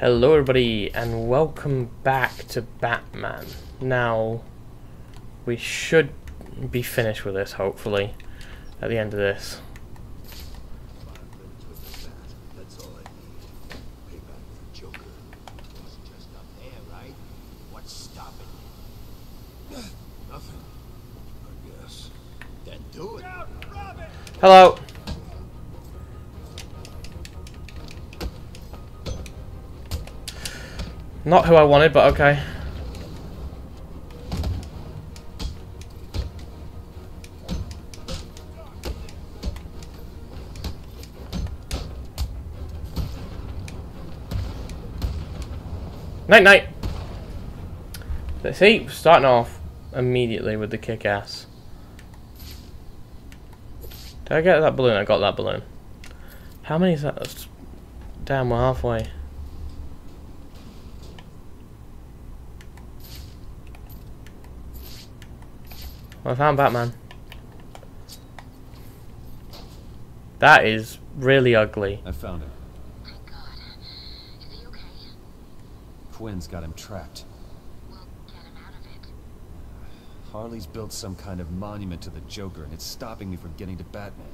Hello everybody and welcome back to Batman. Now, we should be finished with this hopefully at the end of this. That's Not who I wanted, but okay. Night night! See, starting off immediately with the kick ass. Did I get that balloon? I got that balloon. How many is that? That's- Damn, we're halfway. I found Batman. That is really ugly. I found him. Quinn's got him trapped. Harley's built some kind of monument to the Joker, and it's stopping me from getting to Batman.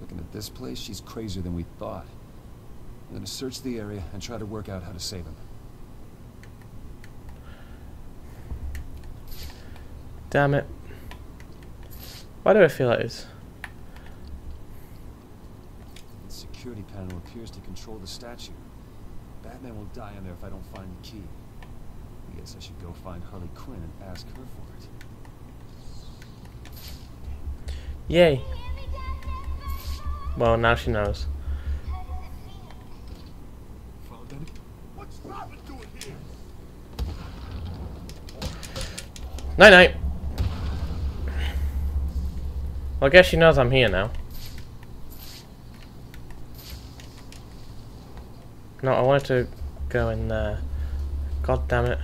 Looking at this place, she's crazier than we thought. I'm gonna search the area and try to work out how to save him. Damn it. Why do I feel like this? The security panel appears to control the statue. Batman will die in there if I don't find the key. I guess I should go find Harley Quinn and ask her for it. Yay. Well, now she knows. Found any? What's Robin doing here? Night night. Well, I guess she knows I'm here now. No, I wanted to go in there. God damn it.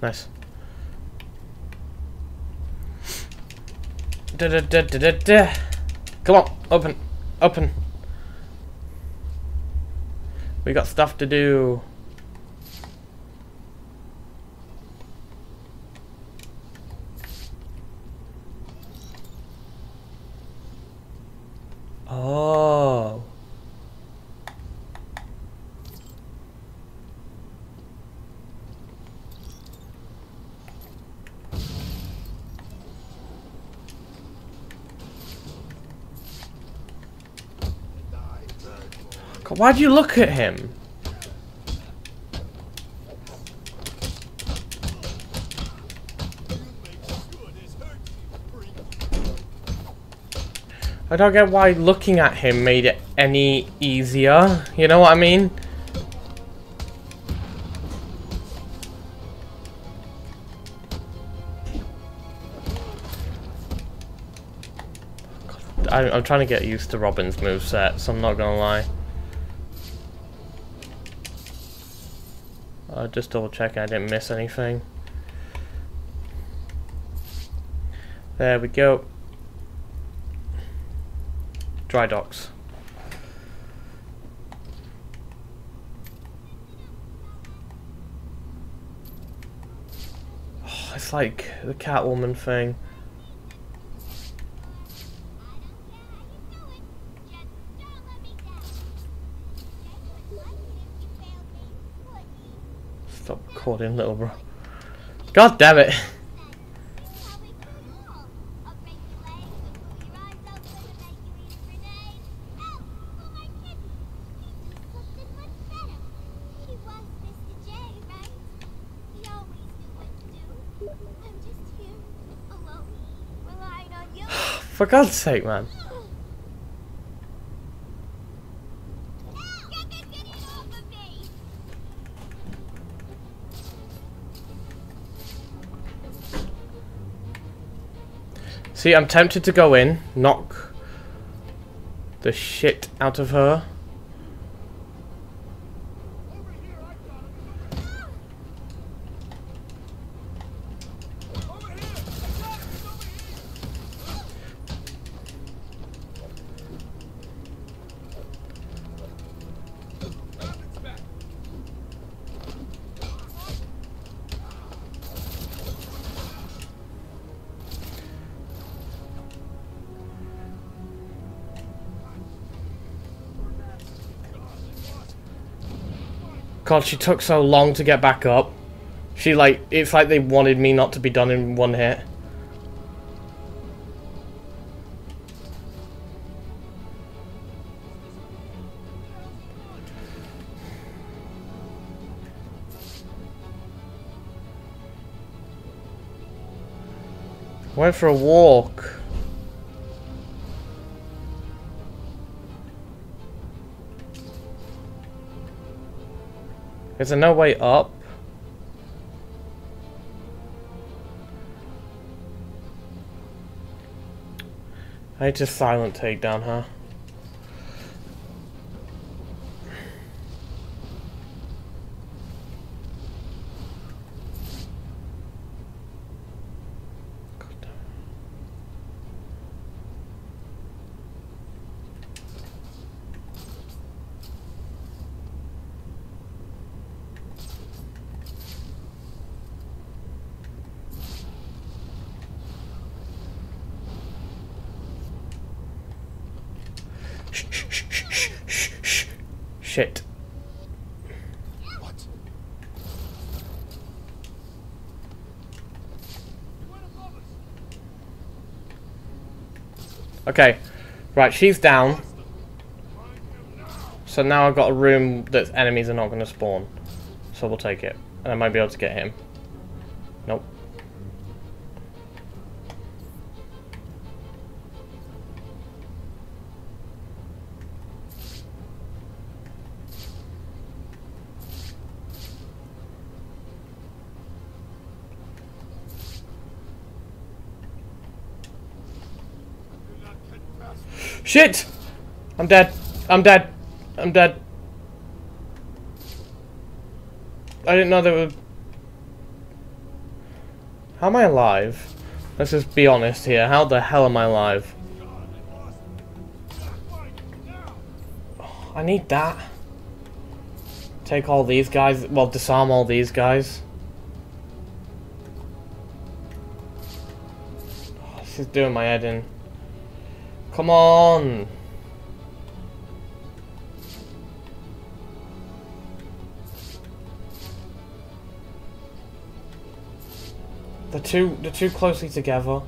Nice. Da da da da da da. Come on, open, open. We got stuff to do. Oh. God, why'd you look at him? I don't get why looking at him made it any easier. You know what I mean? I, I'm trying to get used to Robin's moveset, so I'm not gonna lie. Uh, just double checking I didn't miss anything. There we go. Dry docks. Oh, it's like the Catwoman thing. Stop recording, little bro. God damn it! For God's sake, man. See, I'm tempted to go in, knock the shit out of her. God, she took so long to get back up. She like, it's like they wanted me not to be done in one hit. Went for a walk. Is there no way up? I just silent takedown, huh? Shit. What? Okay. Right, she's down. So now I've got a room that enemies are not going to spawn. So we'll take it. And I might be able to get him. Nope. Shit! I'm dead. I'm dead. I'm dead. I didn't know there were... How am I alive? Let's just be honest here. How the hell am I alive? I need that. Take all these guys. Well, disarm all these guys. Oh, this is doing my head in. Come on. They're too they're too closely together.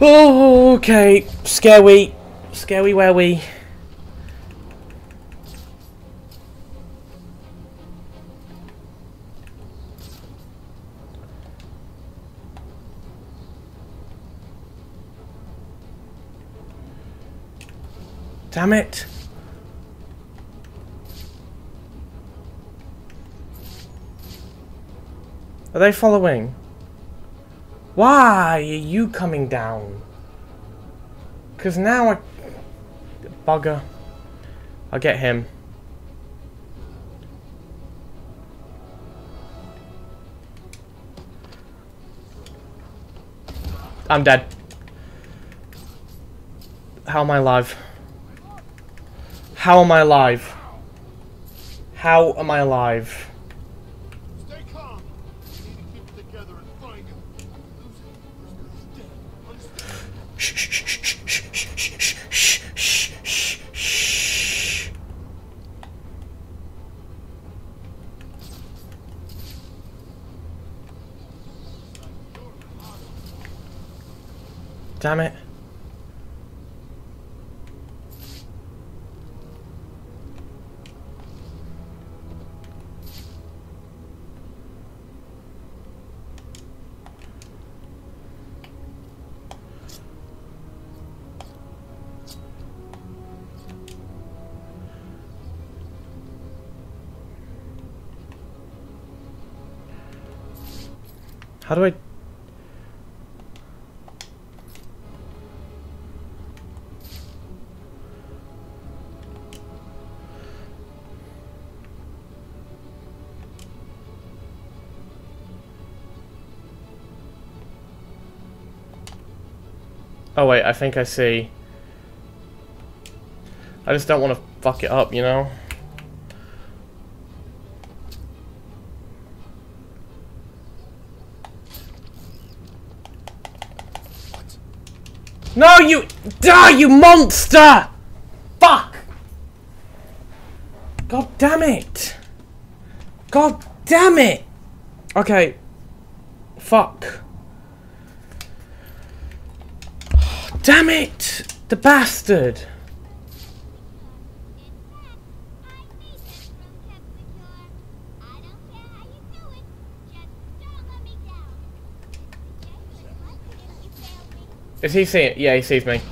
Oh, okay. Scary. Scary where we. Are they following? Why are you coming down? Because now I... Bugger. I'll get him. I'm dead. How am I alive? How am I alive? How am I alive? Damn it. How do I... Oh wait, I think I see. I just don't want to fuck it up, you know? No, you... Die, you monster! Fuck! God damn it! God damn it! Okay. Fuck. Damn it! The bastard! Is he seeing? Yeah, he sees me.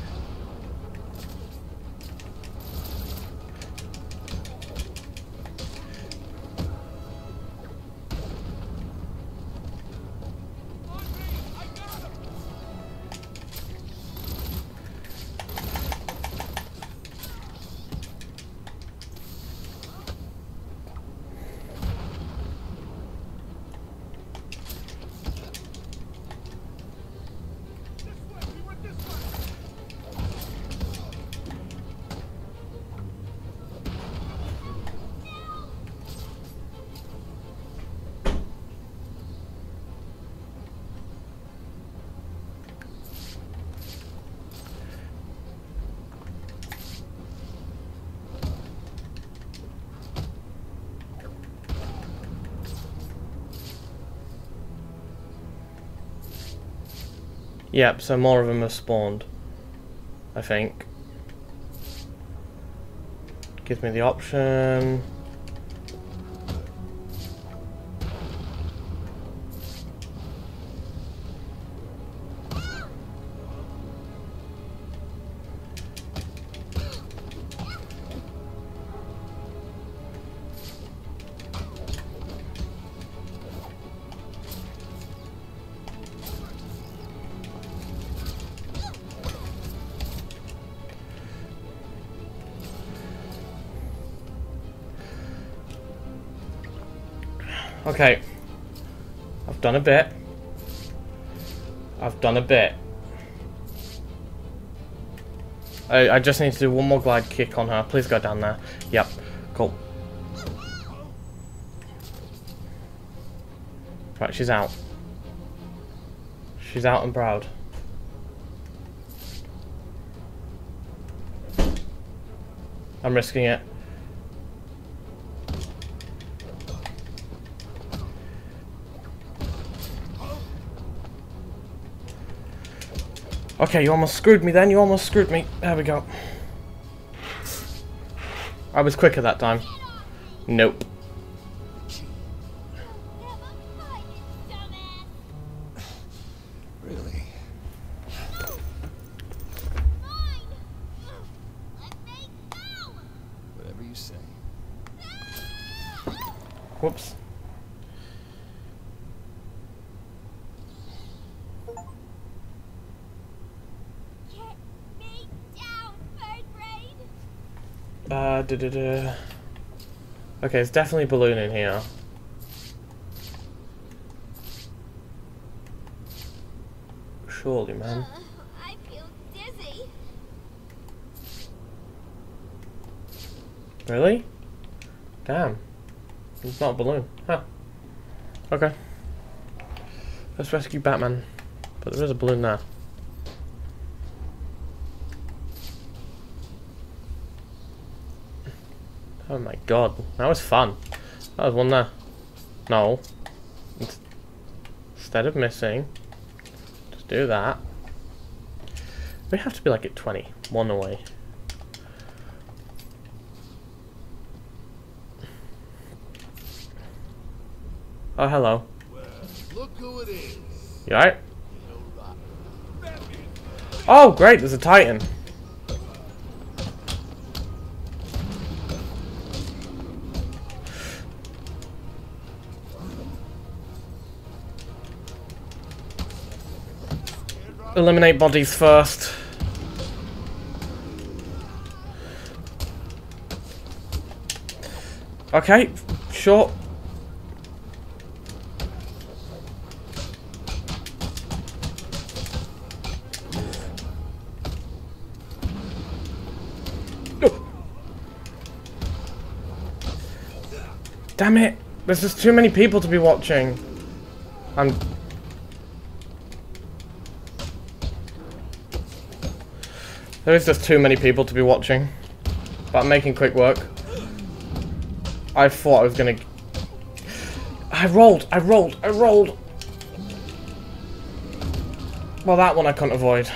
Yep, so more of them have spawned. I think. Gives me the option. Bit. I've done a bit. I, I just need to do one more glide kick on her. Please go down there. Yep. Cool. Right, she's out. She's out and proud. I'm risking it. Okay, you almost screwed me then. You almost screwed me. There we go. I was quicker that time. Nope. Uh, da da da. Okay, it's definitely a balloon in here. Surely, man. I feel dizzy. Really? Damn. It's not a balloon. Huh. Okay. Let's rescue Batman. But there is a balloon there. Oh my god. That was fun. That was one there. No. Instead of missing, just do that. We have to be like at 20. One away. Oh, hello. You alright? Oh, great, there's a Titan. Eliminate bodies first. Okay, sure. Damn it! There's just too many people to be watching. I'm... There is just too many people to be watching. But I'm making quick work. I thought I was gonna... I rolled! I rolled! I rolled! Well, that one I couldn't avoid.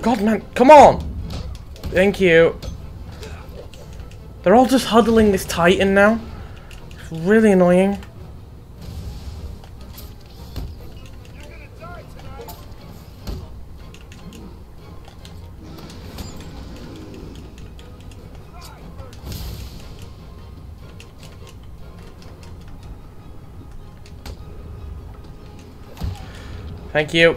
God, man, come on! Thank you. They're all just huddling this Titan now. It's really annoying. Thank you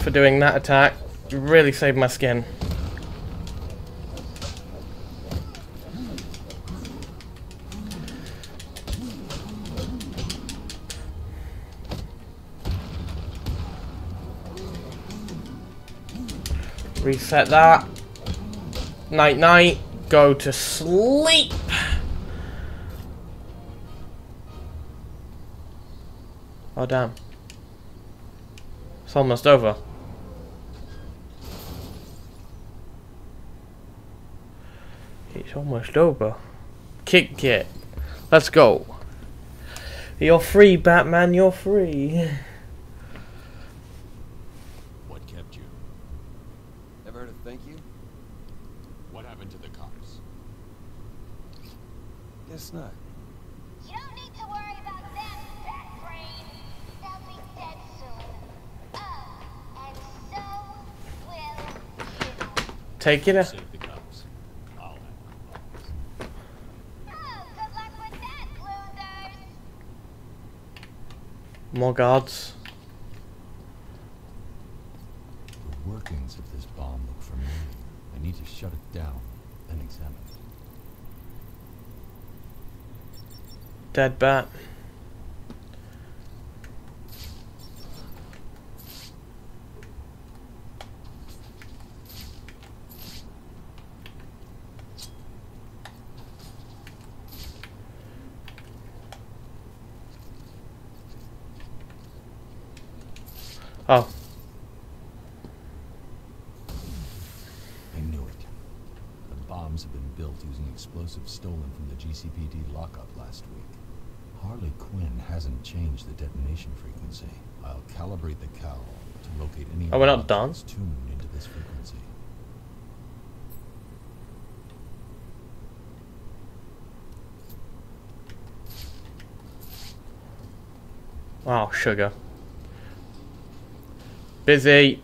for doing that attack. Really saved my skin. Reset that. Night night. Go to sleep. Oh damn. It's almost over. It's almost over. Kick it. Let's go. You're free, Batman. You're free. with it losers. More guards. The workings of this bomb look familiar. I need to shut it down, then examine it. Dead bat. Oh, I knew it. The bombs have been built using explosives stolen from the GCPD lockup last week. Harley Quinn hasn't changed the detonation frequency. I'll calibrate the cowl to locate any Oh, we're not done? tuned into this frequency. wow, sugar. Busy.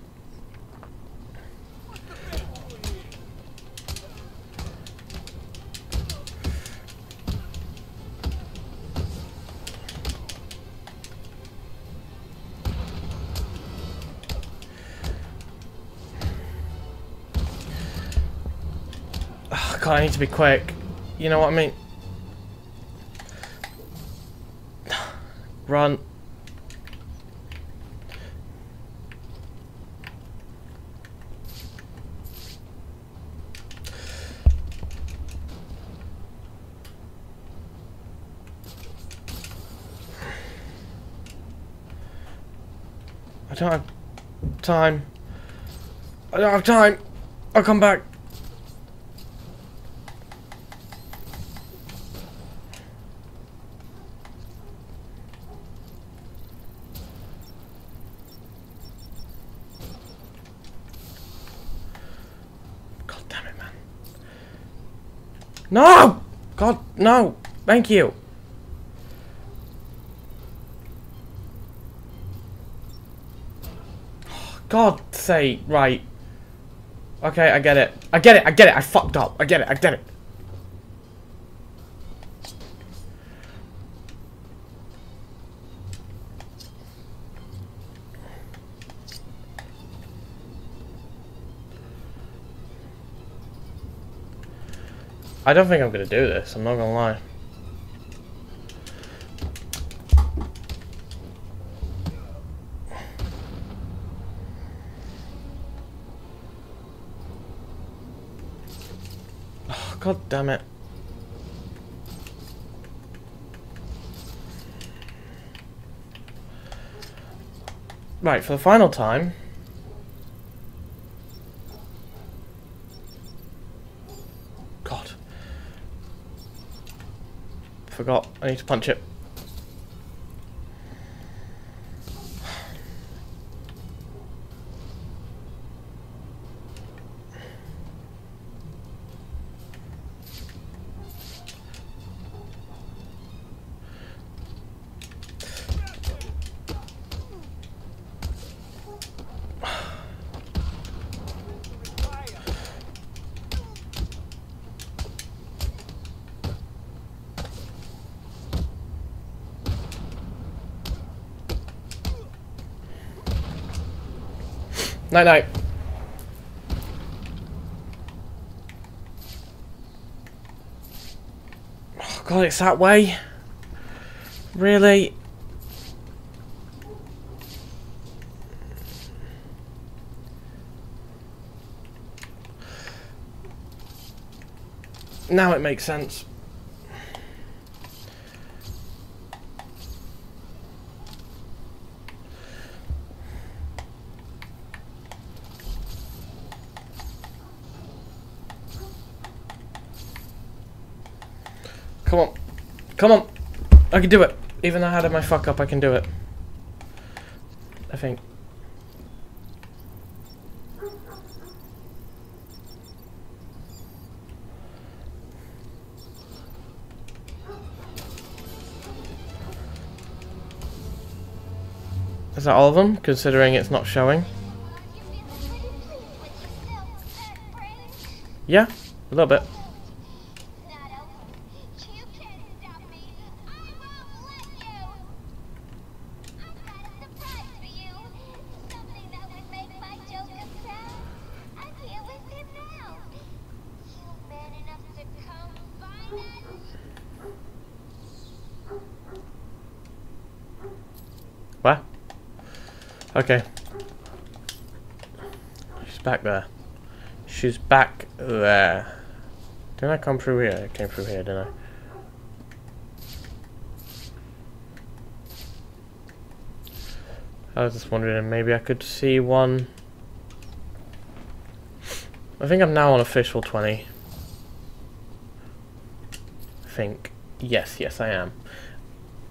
Oh, God, I need to be quick. You know what I mean? Run. Have time. I don't have time. I'll come back. God damn it, man. No! God, no! Thank you. God say right. Okay, I get it. I get it. I get it. I fucked up. I get it. I get it. I don't think I'm gonna do this. I'm not gonna lie. damn it. Right, for the final time. God. Forgot, I need to punch it. Night night. Oh god, it's that way. Really? Now it makes sense. Come on. Come on. I can do it. Even though I had my fuck up, I can do it. I think. Is that all of them, considering it's not showing? Yeah, a little bit. What? Okay. She's back there. She's back there. Didn't I come through here? I came through here, didn't I? I was just wondering, maybe I could see one. I think I'm now on official 20. I think. Yes, yes, I am.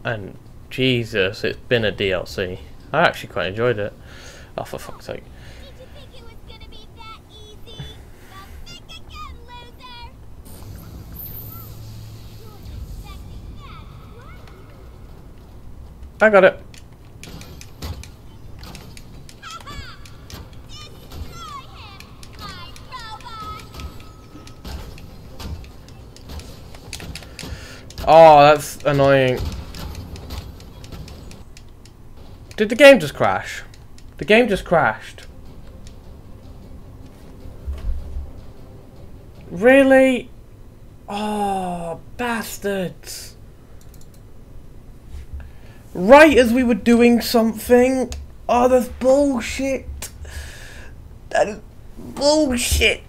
And Jesus, it's been a DLC. I actually quite enjoyed it. Oh, for fuck's sake. I got it. Oh, that's annoying. Did the game just crash? The game just crashed. Really? Oh, bastards. Right as we were doing something? Oh, that's bullshit. That is bullshit.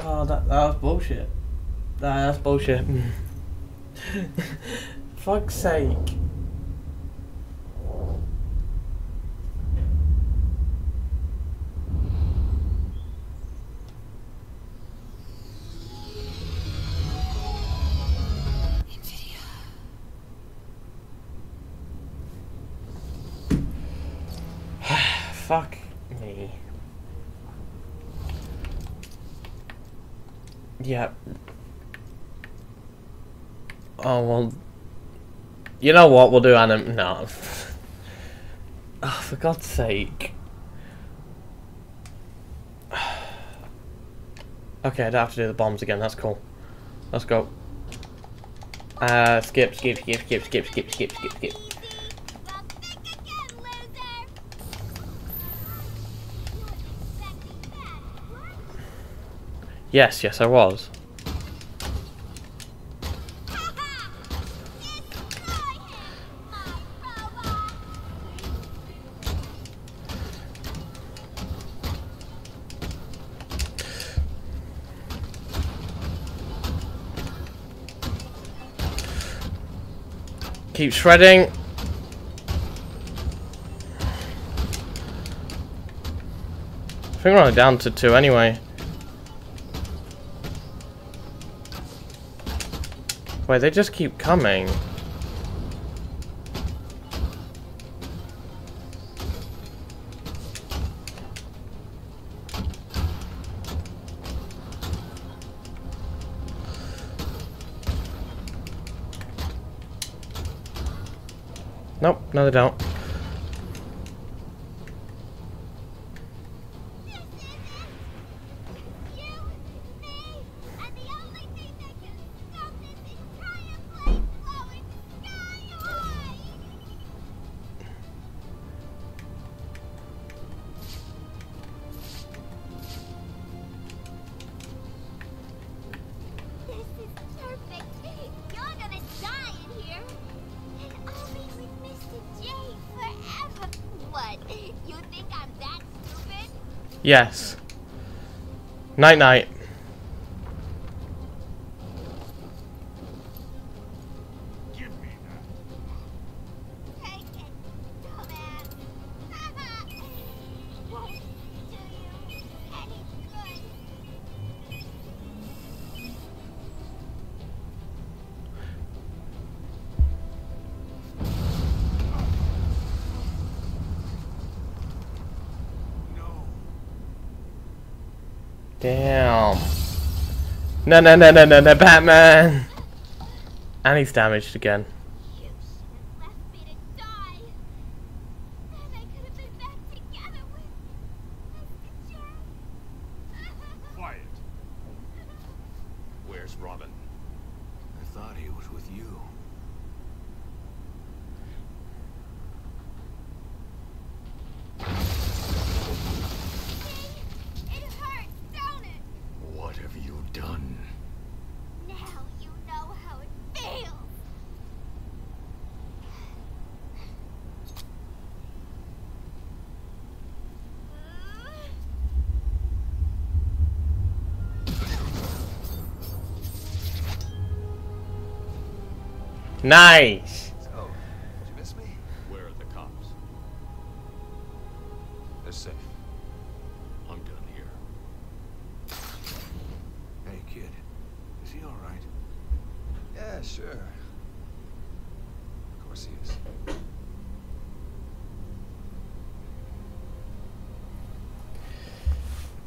Oh, that, that was bullshit. Nah, that's bullshit. Fuck's sake. Fuck me. Yeah. Oh well. You know what? We'll do anim. No. oh, for God's sake. okay, I don't have to do the bombs again. That's cool. Let's go. Uh, skip, skip, skip, skip, skip, skip, skip, skip, skip. Yes, yes I was. Keep shredding. I think we're only down to two anyway. Wait, they just keep coming. Nope, no they don't. Yes. Night No, no, no, no, no, no, Batman! And he's damaged again. Where's should Nice! So, did you miss me? Where are the cops? They're safe. I'm done here. Hey, kid. Is he alright? Yeah, sure. Of course he is.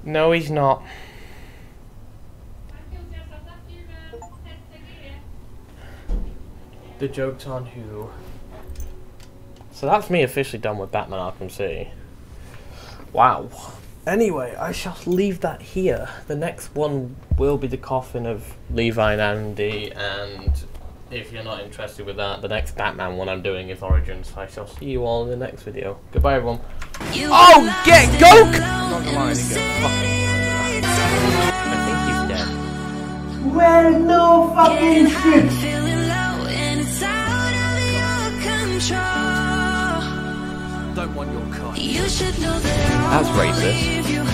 No, he's not. The joke's on who? So that's me officially done with Batman Arkham City. Wow. Anyway, I shall leave that here. The next one will be the coffin of Leyley and Andy, and if you're not interested with that, the next Batman one I'm doing is Origins. I shall see you all in the next video. Goodbye, everyone. Oh, get Goke! Not gonna lie, I need to get fucking. I think he's dead. Well, no fucking shit. That's racist.